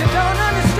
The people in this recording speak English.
you don't understand.